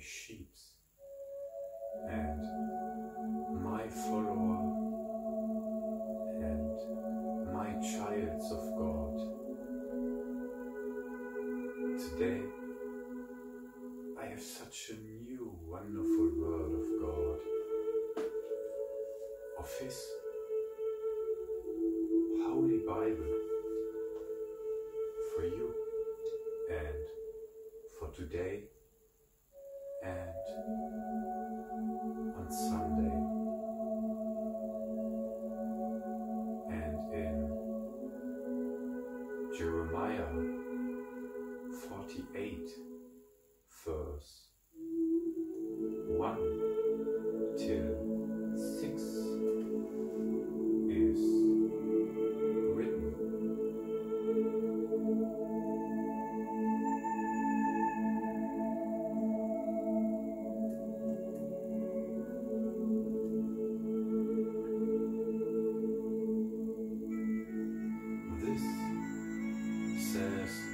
sheep and my follower and my childs of God. Today I have such a new wonderful word of God, of His Holy Bible for you and for today and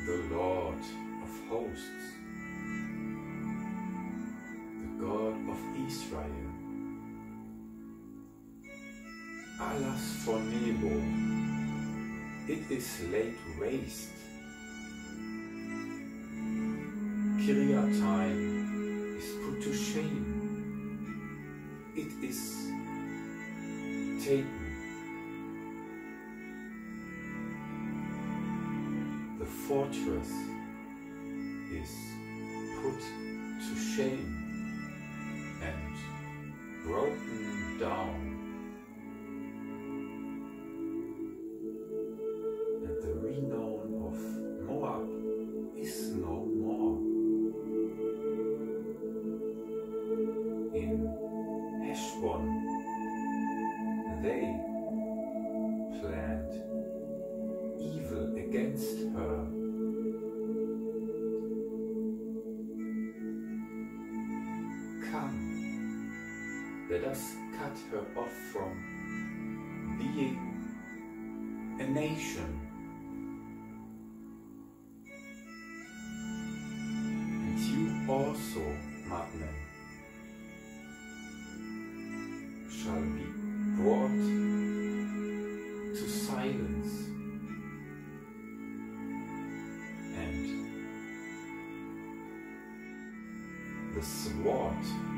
the Lord of hosts, the God of Israel. Alas for Nebo, it is laid waste. Kiriathaim is put to shame. It is taken. Fortress is put to shame and broken down. And the renown of Moab is no more. In Heshbon, they let us cut her off from being a nation. And you also, madmen, shall be brought to silence and the sword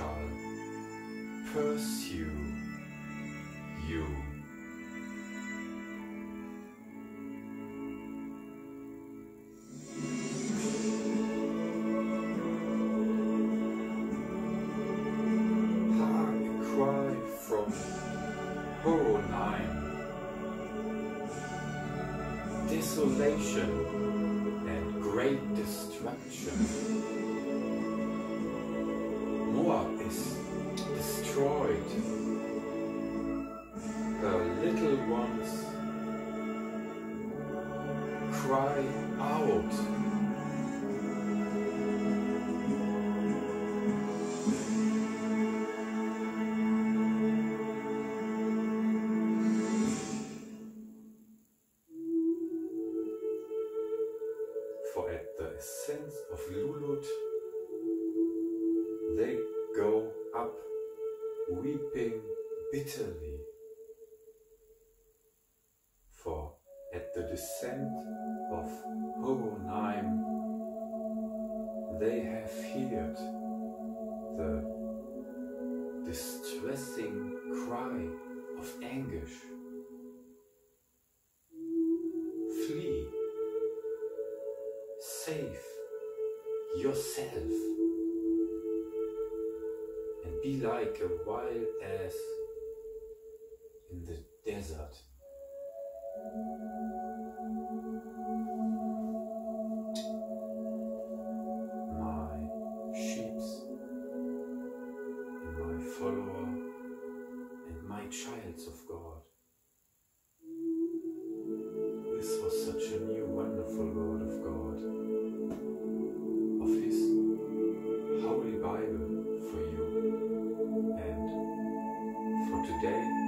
shall pursue you. Cry from Horonaim. Desolation and great destruction. Is destroyed. the little ones cry out. For at the ascent of Luhith they go up weeping bitterly. For at the descent of Horonaim they have heard the distressing cry of anguish. Flee, save yourself be like a wild ass in the desert. My sheeps and my follower and my childs of God. This was such a new wonderful word today